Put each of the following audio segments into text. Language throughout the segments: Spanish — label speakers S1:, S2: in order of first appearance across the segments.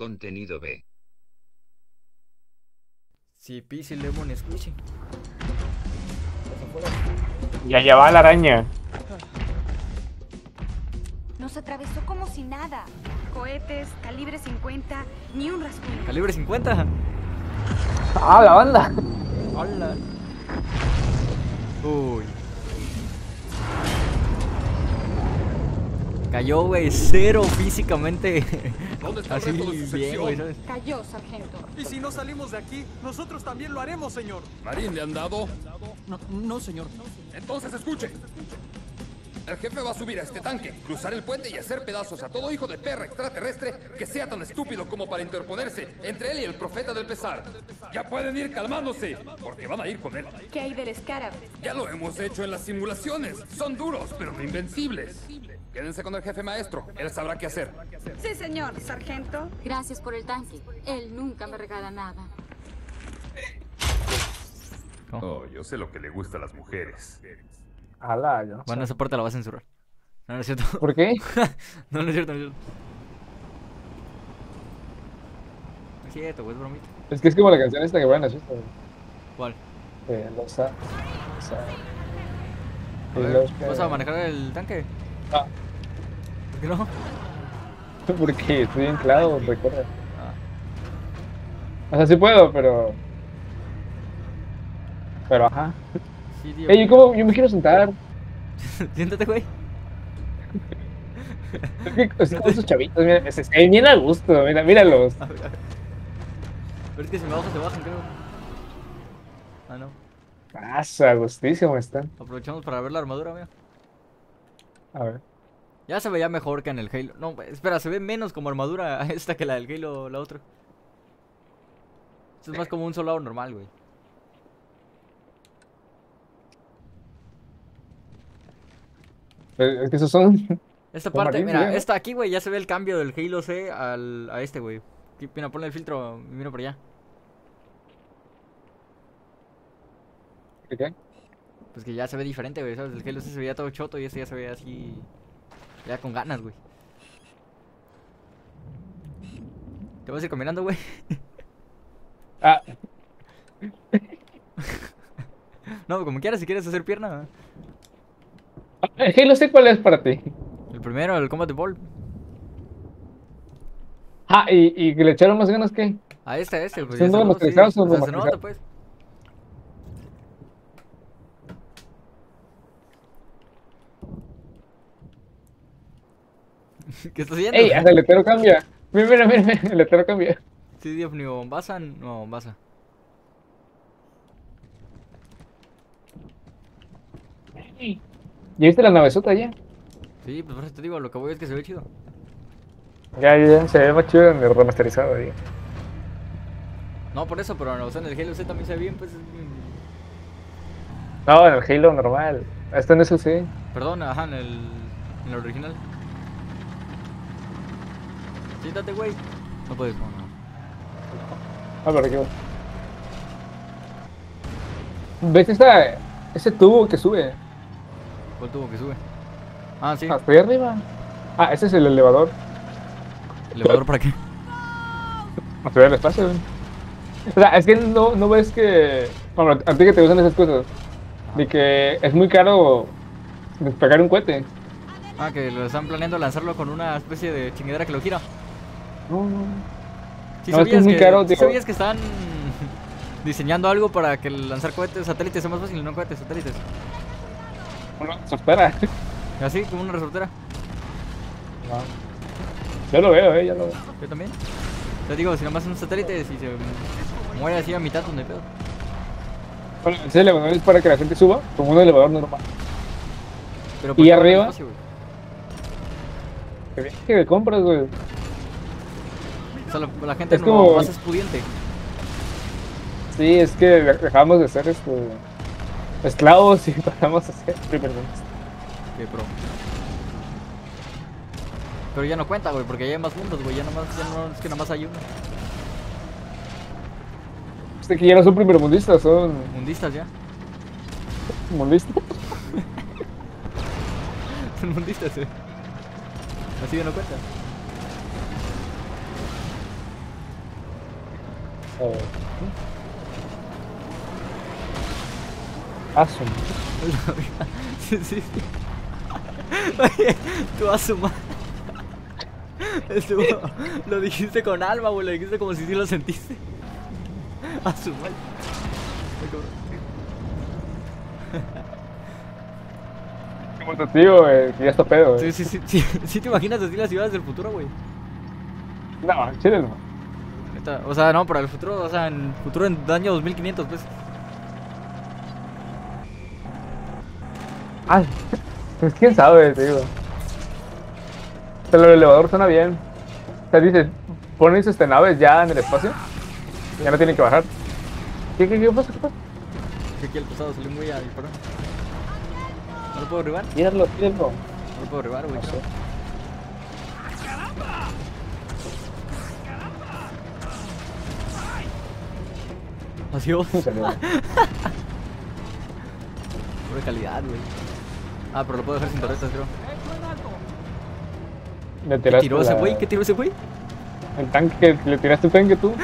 S1: Contenido B.
S2: Sí, Pisi, Lemon, Squishy.
S3: Y allá va la araña.
S4: Nos atravesó como si nada. Cohetes, calibre 50, ni un rasguño.
S2: Calibre 50.
S3: ¡Ah, la banda!
S2: Hola. Uy. Cayó, güey, cero físicamente.
S5: ¿Dónde está el
S2: Así
S5: resto de su
S2: bien,
S5: sección?
S2: ¿sabes?
S4: Cayó, sargento.
S6: Y si no salimos de aquí, nosotros también lo haremos, señor.
S5: ¿Marín le han dado?
S6: No, no, señor.
S5: Entonces escuche. El jefe va a subir a este tanque, cruzar el puente y hacer pedazos a todo hijo de perra extraterrestre que sea tan estúpido como para interponerse entre él y el profeta del pesar. Ya pueden ir calmándose, porque van a ir con él.
S4: ¿Qué hay del Scarab?
S5: Ya lo hemos hecho en las simulaciones. Son duros, pero no invencibles. Quédense con el jefe maestro. Él sabrá qué hacer.
S4: Sí, señor, sargento.
S7: Gracias por el tanque. Él nunca me regala nada.
S5: Oh, yo sé lo que le gusta a las mujeres.
S3: ¡Hala! yo no
S2: Bueno,
S3: sé.
S2: esa parte la va a censurar. No, no es cierto.
S3: ¿Por qué?
S2: no, no es cierto, no es cierto. No es cierto, güey, es bromita.
S3: Es que es como la canción esta que van a güey.
S2: ¿Cuál?
S3: Eh, los a- los a-
S2: ver, ¿Vas a manejar el tanque?
S3: Ah,
S2: ¿Por qué no?
S3: porque estoy anclado, recuerda.
S2: Ah.
S3: O sea, sí puedo, pero. Pero ajá.
S2: Sí, tío.
S3: Ey, yo, como, yo me quiero sentar.
S2: Siéntate, güey.
S3: Es que esos chavitos, mira, se bien a gusto, mira, míralos.
S2: A ver, a ver. Pero es que si me bajo, se bajan, creo. Ah, no.
S3: Pasa, gustísimo están.
S2: Aprovechamos para ver la armadura, mira.
S3: A ver.
S2: Ya se veía mejor que en el Halo. No, espera, se ve menos como armadura esta que la del Halo, la otra. Esto es más como un soldado normal, güey.
S3: Eh, Es que esos son.
S2: Esta parte,
S3: marines,
S2: mira,
S3: ¿no?
S2: esta aquí, güey, ya se ve el cambio del Halo C al, a este, güey. Mira, ponle el filtro, mira por allá.
S3: ¿Qué?
S2: Pues que ya se ve diferente, güey, ¿sabes? El Halo se veía todo choto y este ya se ve así. Ya con ganas, güey. ¿Te vas a ir caminando, güey?
S3: Ah,
S2: No, como quieras, si quieres hacer pierna.
S3: el Halo sé cuál es para ti.
S2: El primero, el Combat Ball.
S3: Ah, y, y que le echaron más ganas que.
S2: A este, a este, pues
S3: ¿Son remasterizados?
S2: nota, pues. ¿Qué estás haciendo?
S3: ¡Ey! Hasta el letrero cambia. Mira, mira, mira, el letrero cambia.
S2: Sí, Dios mío, ¿Bombasa? No, Bombasa.
S3: ¿Ya viste la navezota ya?
S2: Sí, pues por eso te digo, lo que voy es que se ve chido.
S3: Ya, ya, se ve más chido en el remasterizado ahí.
S2: No, por eso, pero o sea, en el Halo C también se ve bien, pues.
S3: No, en el Halo normal. Está en eso sí.
S2: Perdón, ajá, en el, en el original. Siéntate, güey. No puedes, no, no.
S3: Ah, pero ¿Ves esa, ese tubo que sube?
S2: ¿Cuál tubo que sube? Ah, sí.
S3: Hasta ahí arriba. Ah, ese es el elevador.
S2: ¿Elevador para qué?
S3: A subir al espacio, güey. O sea, es que no, no ves que. Bueno, a ti que te gustan esas cosas. De que es muy caro despegar un cohete.
S2: Ah, que lo están planeando lanzarlo con una especie de chingadera que lo gira.
S3: No, no.
S2: ¿Sí
S3: No, es que
S2: sabías
S3: es muy
S2: que,
S3: caro,
S2: sí
S3: digo.
S2: sabías que están diseñando algo para que el lanzar cohetes satélites sea más fácil y no cohetes satélites?
S3: Se espera.
S2: Así, como una resortera.
S3: Yo lo veo, eh, ya lo veo.
S2: Yo también. Te digo, si nomás son satélites y se muere así a mitad, pues no hay pedo.
S3: Bueno, ese elevador es para que la gente suba, como un elevador normal.
S2: Pero
S3: ¿Y
S2: ¿por qué van al
S3: arriba?
S2: güey?
S3: Que bien que me compras, güey.
S2: O sea, la, la gente
S3: Es
S2: no
S3: como-
S2: más es pudiente.
S3: Sí, es que de- dejamos de ser este, esclavos y pasamos a ser primerministros.
S2: Que pro. Pero ya no cuenta, güey, porque ya hay más mundos, güey. Ya nomás, ya no es que nomás hay uno.
S3: Este que ya no son primermundistas, son
S2: Mundistas ya.
S3: mundistas.
S2: Son mundistas, eh. Así ya no cuenta.
S3: Ah, su-
S2: sí, sí, sí. Oye, tú a su madre. Estuvo, lo dijiste con alma, güey, lo dijiste como si sí lo sentiste. A su madre.
S3: Como tu tío, que ya está pedo,
S2: Sí,
S3: güey.
S2: sí, sí, sí, sí te imaginas así las ciudades del futuro, güey.
S3: No, chile no.
S2: Neta, O sea, no, para el futuro, o sea, en el futuro en el año 2500, pues.
S3: Ah, pues quién sabe, te digo. Pero el elevador suena bien. O sea, dices, ponen este naves ya en el espacio. Ya no tienen que bajar. ¿Qué, qué, qué pasa? ¿Qué pasa?
S2: Que aquí el pasado salió muy a disparar. ¿No lo puedo derribar?
S3: Tíralo, tíralo.
S2: No lo puedo derribar, güey.
S3: No
S2: Adiós. Pura calidad, güey. Ah, pero lo puedo dejar sin torretas, creo.
S3: Le
S2: ¿Qué tiró ese güey? ¿Qué tiró ese güey?
S3: El tanque, le tiraste el tanque tú.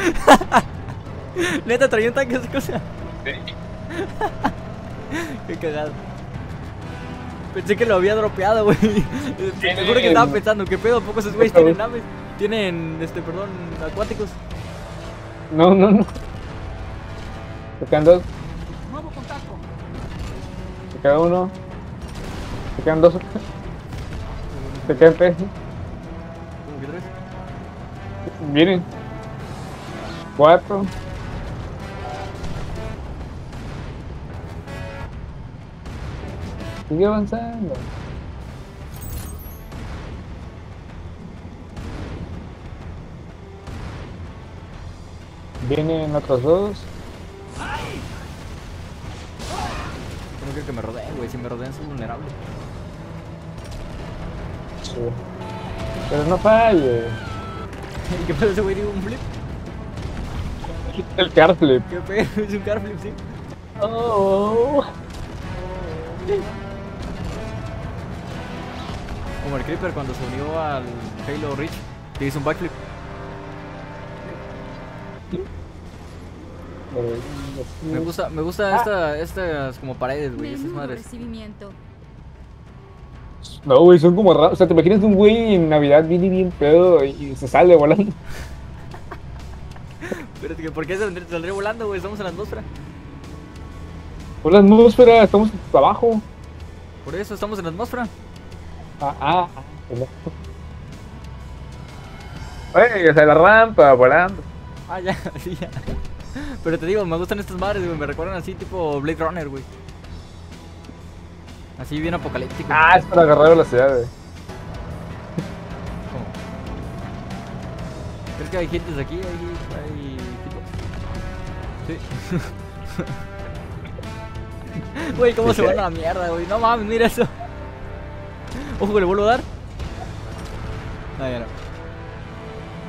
S2: Neta, traía un tanque esa cosa. Qué cagado. Pensé que lo había dropeado, güey. Te juro que estaba pensando, ¿qué pedo? ¿A poco esos güeyes tienen naves? Tienen, este, perdón, acuáticos.
S3: No, no, no. Se quedan dos,
S6: Nuevo contacto.
S3: se queda uno. Se quedan dos. Se quedan tres.
S2: ¿Cómo que tres?
S3: Miren. Cuatro. Sigue avanzando. Vienen otros dos.
S2: No quiero que me rodeen, güey. Si me rodean, soy vulnerable.
S3: Sí. Pero no falle.
S2: ¿Qué pedo ese güey? ¿Dio un flip?
S3: El car flip.
S2: ¿Qué pedo? Es un car flip, sí.
S3: Oh.
S2: Como el Creeper cuando se unió al Halo Reach, que hizo un backflip. Me gusta, me gusta esta, estas como paredes, güey, esas madres.
S7: recibimiento.
S3: No, güey, son como raros. O sea, te imaginas un güey en Navidad viene bien pedo y se sale volando.
S2: Espérate, que ¿por qué saldría, saldría volando, güey? Estamos en la atmósfera.
S3: Por la atmósfera, estamos abajo.
S2: Por eso estamos en la atmósfera.
S3: Ah, ah, ah. Güey, o sea, la rampa, volando.
S2: Ah, ya, sí, ya. Pero te digo, me gustan estas madres, güey. Me recuerdan así, tipo Blade Runner, güey. Así bien apocalíptico.
S3: Ah, es para agarrar velocidad, güey.
S2: ¿Cómo? ¿Crees que hay gentes aquí? ¿Hay, hay tipos? Sí. Güey, ¿cómo se van a la mierda, güey? No mames, mira eso. Ojo, que le vuelvo a dar. No, ya no.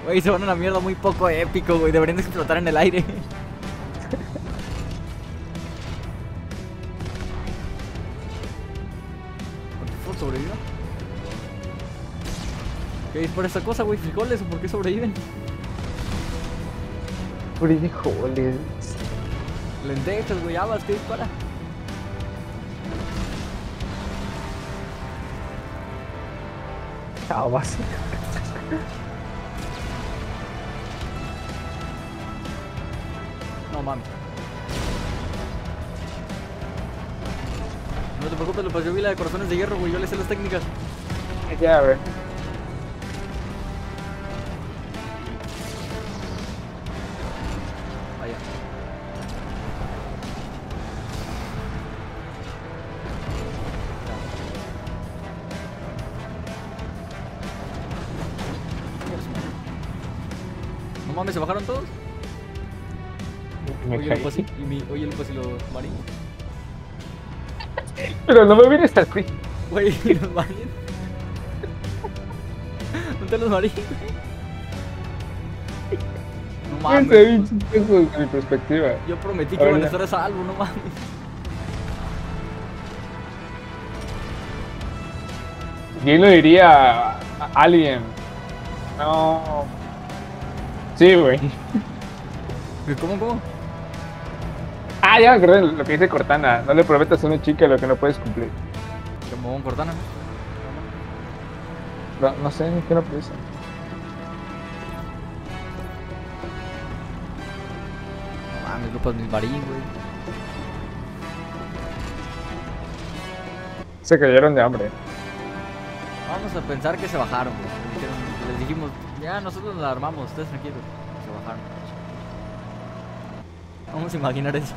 S2: Güey, se van a la mierda muy poco épico, güey. Deberían de explotar en el aire. ¿Por qué por esa cosa, güey? ¿Frijoles o por qué sobreviven?
S3: Frijoles.
S2: Lentejas, güey, habas, ¿qué dispara?
S3: Chavas.
S2: No mames. No te preocupes, López, yo vi la de corazones de hierro, güey. Yo le sé las técnicas.
S3: Ya, güey.
S2: Vaya. No mames, ¿se bajaron todos?
S3: Me
S2: Oye. Lupas y, mi, oye, Lupas y los marines.
S3: Pero no me vienes así.
S2: Güey, ¿y los marines. ¿Dónde los marines? No mames.
S3: chistoso desde mi perspectiva.
S2: Yo prometí que iban a estar a salvo, no mames.
S3: ¿Quién lo diría? Alien. No. Sí, güey.
S2: ¿Cómo, cómo?
S3: Ah, ya me acordé lo que dice Cortana. No le prometas a una chica lo que no puedes cumplir.
S2: Como un Cortana.
S3: No, no sé, ¿qué no dice?
S2: No mames, Lupas Milmarín, güey.
S3: Se cayeron de hambre.
S2: Vamos a pensar que se bajaron, güey. Dijeron- Les dijimos, ya nosotros la armamos, ustedes tranquilos. Se bajaron. Vamos a imaginar eso.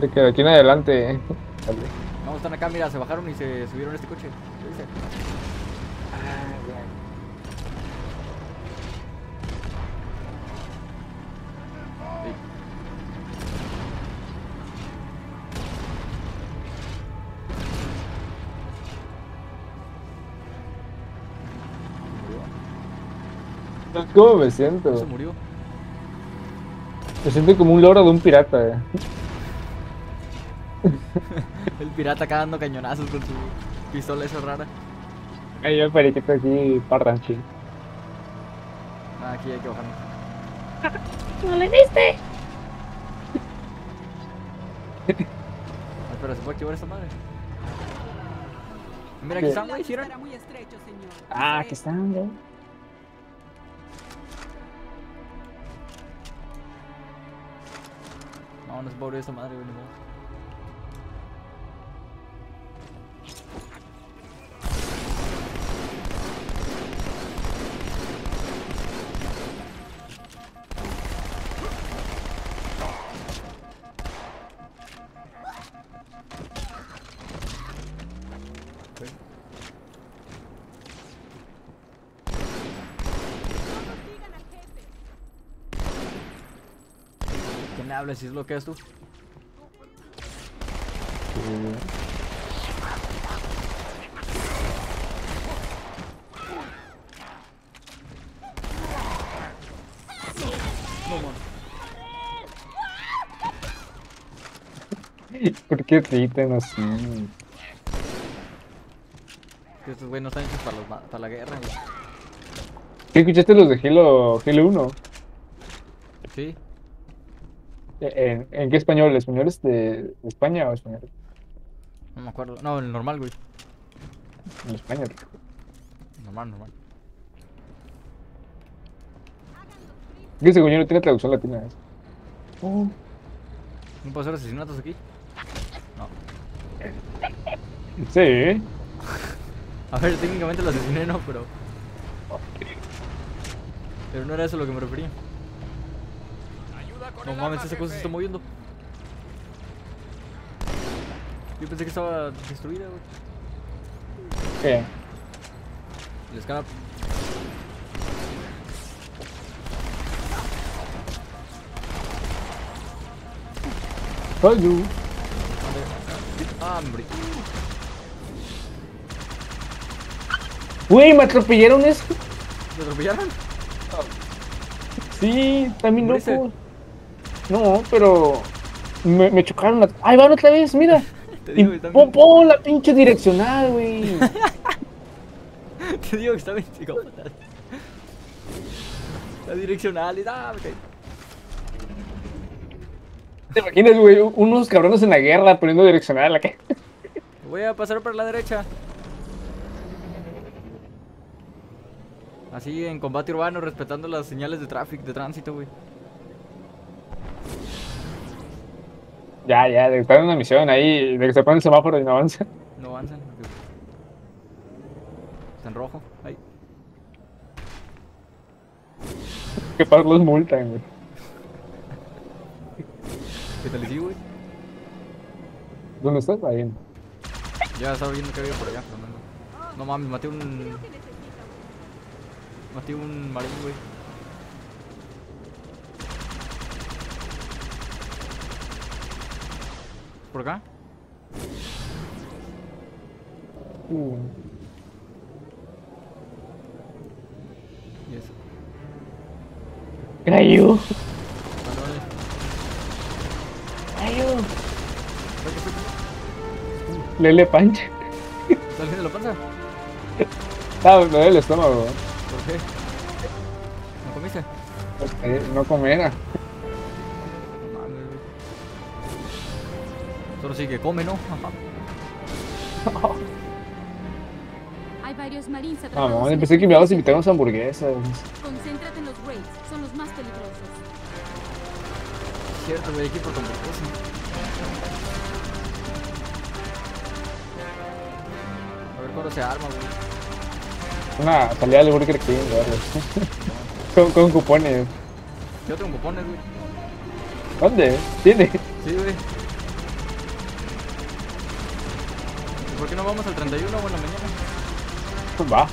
S3: De que de aquí en adelante. eh. Dale.
S2: Vamos, están acá, mira, se bajaron y se subieron a este coche. ¿Qué dice? Sí.
S3: ¿Cómo me siento?
S2: Se murió.
S3: Me siento como un loro de un pirata. eh.
S2: El pirata acá dando cañonazos con su pistola esa rara.
S3: Ay, yo el periquito aquí para ranchín.
S2: Ah, aquí hay que bajarnos. Ah, espera, ¿se puede activar esta madre? Mira, aquí están, güey, ¿sí eran?
S1: Era muy estrecho, señor.
S3: Ah, que están, güey.
S2: No, no se puede abrir esta madre, güey, ni si es lo que es tú?
S3: ¿Por qué gritan así?
S2: Que estos güey no están hechos para, los ma- para la guerra, güey.
S3: ¿Qué escuchaste los de Halo, Halo 1?
S2: Sí,
S3: ¿En, en qué español? ¿Español es de España o español?
S2: no me acuerdo. No, el normal, güey.
S3: En España.
S2: Normal, normal.
S3: Que según yo no tiene traducción latina. ¿eh? Oh,
S2: ¿No puedo hacer asesinatos aquí? No.
S3: Sí.
S2: A ver, técnicamente lo asesiné, no, pero. Pero no era eso a lo que me refería. No mames, esa cosa se está moviendo. Yo pensé que estaba destruida, güey.
S3: ¿Qué?
S2: El escala. Ah, hombre.
S3: Güey, me atropellaron eso.
S2: ¿Me atropellaron?
S3: Sí, también loco. No, pero me, me chocaron. La... Ahí van otra vez, mira.
S2: Te digo que está bien.
S3: pon la pinche direccional, güey.
S2: Te digo que está bien psicópata. La direccional y ah.
S3: ¿Te imaginas, güey? Unos cabrones en la guerra poniendo direccional a la calle.
S2: Voy a pasar por la derecha. Así en combate urbano, respetando las señales de tráfico, de tránsito, güey.
S3: Ya, ya, de en una misión ahí, de que se pone el semáforo y no avanza.
S2: No avanzan. Está en rojo. Ahí.
S3: Que para los multan, güey.
S2: ¿Qué tal sí, güey?
S3: ¿Dónde estás? Ahí.
S2: Ya estaba viendo que había por allá, pero no. No mames, maté un. Maté un marín, güey. ¿Por acá?
S3: Uh,
S2: Y eso.
S3: Era you.
S2: Vale, vale.
S3: Era you.
S2: Ay, ¿qué fue?
S3: Lele Punch.
S2: ¿Está saliendo la panza?
S3: Ah, me duele el estómago.
S2: ¿Por qué?
S3: Eh, no comer. ah.
S2: No Solo sí que come, ¿no?
S7: Hay varios marines
S3: Ah, mamá,
S7: en
S3: pensé que me ibas a invitar unas hamburguesas.
S7: Concéntrate en los raids, son los más peligrosos.
S2: Cierto, güey, aquí por competencia. A ver cuándo se arma, güey.
S3: Una salida del Burger King, ¿verdad? con, con cupones.
S2: Yo tengo cupones, güey.
S3: ¿Dónde? ¿Tiene?
S2: Sí, güey. ¿Por qué no vamos al 31 o en la mañana?
S3: Va.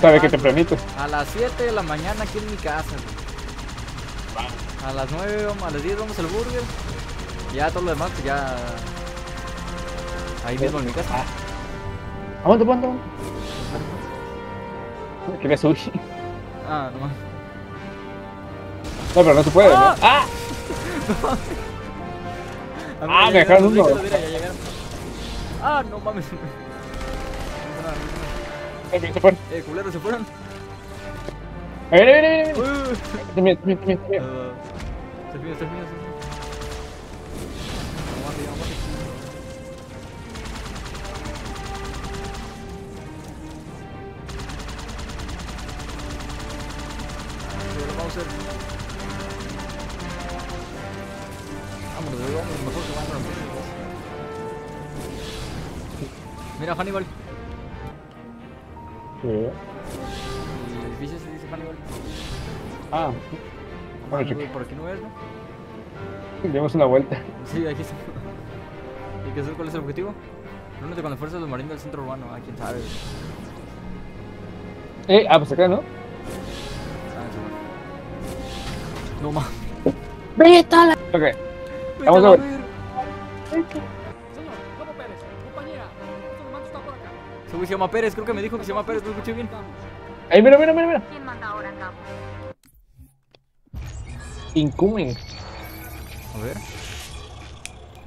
S3: Sabe que tempranito.
S2: A las 7 de la mañana aquí en mi casa, güey. A las 9, vamos- a las 10 vamos al burger. Ya todo lo demás, pues ya. Ahí mismo en mi casa.
S3: Aguanta, aguanta, aguanta. Quería sushi.
S2: Ah, no mames.
S3: No, pero no se puede, ¿no?
S2: ¡Ah!
S3: ¡Ah! Ah, me dejaron uno.
S2: Ah, no mames.
S3: Ok, se fueron.
S2: Eh, culeros, se fueron.
S3: Viene, viene, viene, mío, está mío,
S2: Mira, Hannibal.
S3: Sí.
S2: El edificio se dice Hannibal.
S3: Ah.
S2: Por aquí no es, ¿no?
S3: dimos una vuelta.
S2: Sí, aquí está. ¿Y qué es cuál es el objetivo? Reúnete con las fuerzas de los marines del centro urbano. Ah, quién sabe.
S3: Eh, ah, pues acá, ¿no?
S2: Ah. No mames.
S3: Ok. Vamos a ver.
S6: Acá.
S2: Ese güey se llama Pérez, creo que me dijo que se llama Pérez, no escuché bien.
S3: Ahí, mira, mira, mira, mira.
S4: ¿Quién manda ahora, Cabo?
S3: Incoming.
S2: A ver.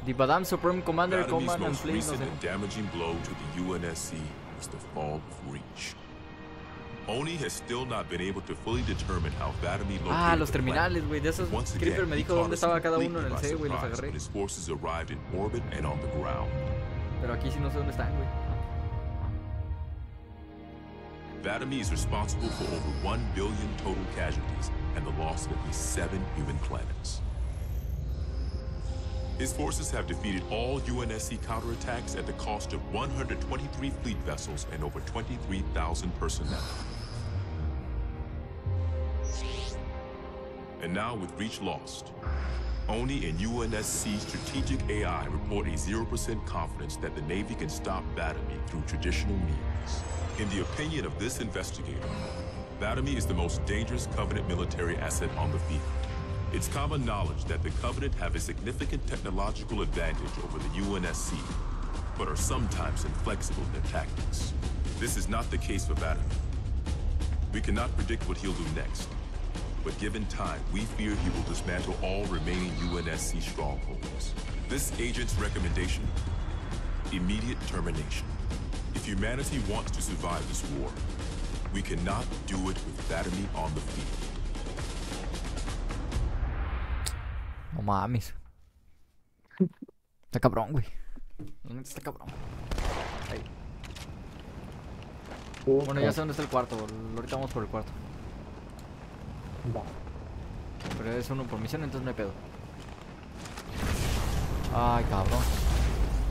S2: The Badam Supreme Commander Command and
S1: most
S2: Fleet, no sé.
S1: damaging blow to the UNSC was the fall of Reach. Oni has still not been able to fully determine how
S2: Ah, los terminales, güey. De esos. Creeper me dijo dónde estaba cada uno en el C, güey. Los agarré.
S1: when his forces arrived in orbit and on the ground.
S2: Pero aquí sí no sé dónde están, güey.
S1: Badame is responsible for over 1 billion total casualties and the loss of at least seven human planets. His forces have defeated all UNSC counterattacks at the cost of 123 fleet vessels and over 23,000 personnel. And now, with Reach lost, ONI and UNSC strategic AI report a 0% confidence that the Navy can stop Batamy through traditional means. In the opinion of this investigator, Batamy is the most dangerous Covenant military asset on the field. It's common knowledge that the Covenant have a significant technological advantage over the UNSC, but are sometimes inflexible in their tactics. This is not the case for Batamy. We cannot predict what he'll do next, but given time, we fear he will dismantle all remaining UNSC strongholds. This agent's recommendation? Immediate termination. If humanity wants to survive this war, we cannot do it with Batamy on the field.
S2: No mames. Está cabrón, güey. Neta está cabrón. Ahí. Bueno, ya sé dónde está el cuarto. Ahorita vamos por el cuarto.
S3: Va.
S2: Pero es uno por misión, entonces no hay pedo. Ay, cabrón.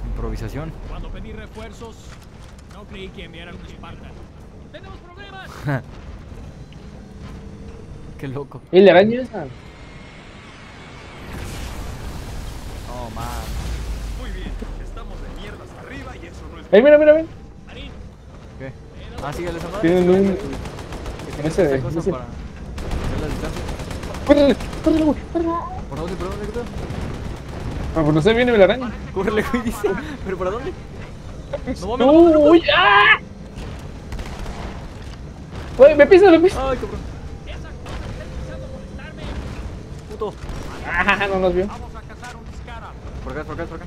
S2: Improvisación.
S6: Cuando pedí refuerzos, no creí que enviaran un Spartan. ¡Tenemos problemas!
S2: Qué loco.
S3: ¿Y la araña esa?
S2: No, man.
S6: Muy bien, estamos de mierdas arriba y eso no es...
S3: Ahí, mira, mira, mira.
S6: Marín,
S2: ¿Qué? Ah, sí, el sonoro.
S3: Tienen un. Ese- ese-
S2: para.
S3: ¡Córrele! ¡Córrele, güey! ¡Córrele!
S2: ¿Por dónde? ¿Por dónde? ¿Qué pedo?
S3: Ah, pues no sé, viene la araña.
S2: Córrele, güey, dice. ¿Pero para dónde? No no, no, no.
S3: ¡Uy! ¡Ah! Güey, me pisa, me pisa.
S2: Ay, cabrón. Puto.
S3: Ah, no nos vio.
S6: vamos a cazar un Scarab.
S2: Por acá, por acá, por acá.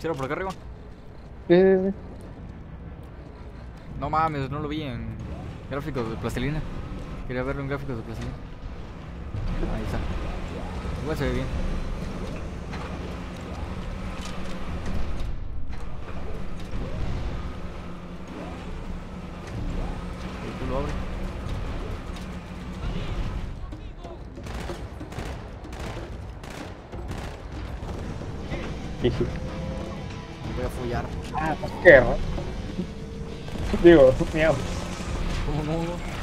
S2: Cierra por acá arriba.
S3: Sí, sí, sí.
S2: No mames, no lo vi en gráficos de plastilina. Quería verle un gráfico de desplazamiento. Ahí está. Igual se ve bien. voy a follar.
S3: Ah, qué raro. Digo, miau.
S2: ¿Cómo no?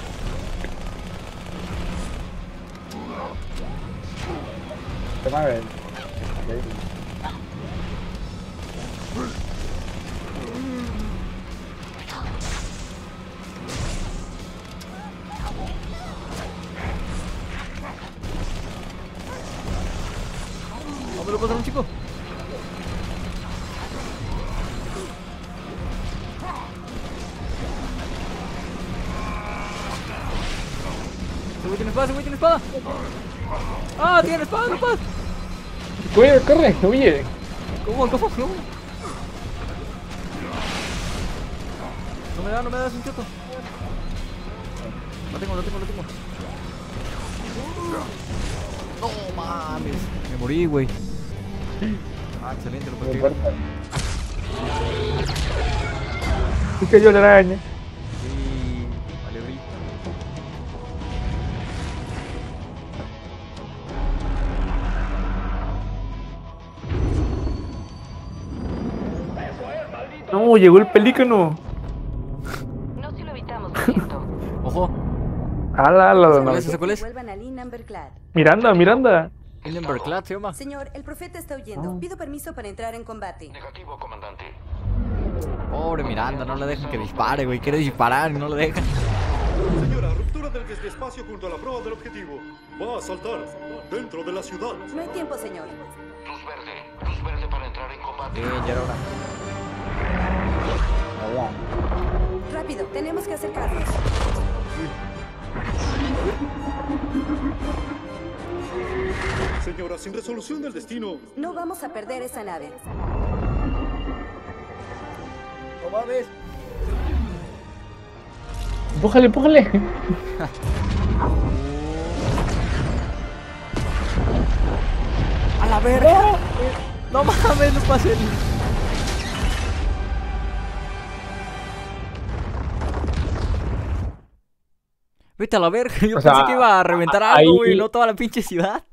S2: Ese güey tiene espada, ese güey tiene espada. Ah, tiene espada, no espada.
S3: Corre, corre, huye.
S2: ¿Cómo, cómo, cómo? No me da, no me da, es un cheto. Lo tengo, lo tengo, lo tengo. No mames. Me morí, güey. Ah, excelente, lo
S3: importa. Y cayó la araña. No, llegó el pelícano.
S8: No si lo evitamos, lo.
S2: Ojo,
S3: Ala, ala,
S2: ¿cuál es? ¿Cuál es?
S3: Miranda, Miranda.
S2: Hindenburg se llama.
S9: Señor, el profeta está huyendo. Pido permiso para entrar en combate.
S5: Negativo, comandante.
S2: Pobre Miranda, no le dejan que dispare, güey. Quiere disparar y no le dejan.
S10: Señora, ruptura del despacio junto a la prueba del objetivo. Va a saltar dentro de la ciudad.
S9: No hay tiempo, señor.
S5: Luz verde. Luz verde para entrar en combate.
S2: Bien, ya era hora.
S9: Rápido, tenemos que acercarnos.
S10: Señora, sin resolución del destino.
S9: No vamos a perder esa nave.
S2: No mames.
S3: Empújale, empújale.
S2: ¡A la verga! No mames, no pasé. Vete a la verga, yo
S3: O
S2: pensé
S3: sea,
S2: que iba a reventar algo, güey, no toda la pinche ciudad.